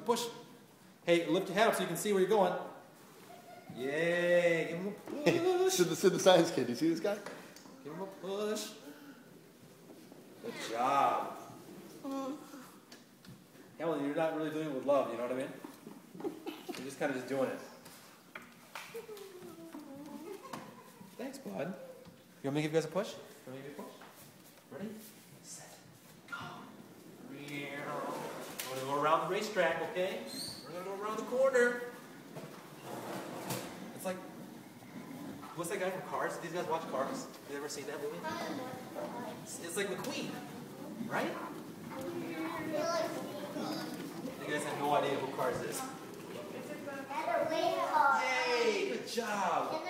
Push. Hey, lift your head up so you can see where you're going. Yay! Give him a push. Sid the, Sid the science kid. You see this guy? Give him a push. Good job. Mm. Helen, you're not really doing it with love, you know what I mean? You're just kind of just doing it. Thanks, bud. You want me to give you guys a push? You want me to give you a push? Ready? Set. Go. We're gonna go around the racetrack, okay? We're gonna go around the corner. It's like, what's that guy from Cars? These guys watch Cars? Have you ever seen that movie? It's, it's like McQueen, right? You guys have no idea who Cars is. Yay! Good job.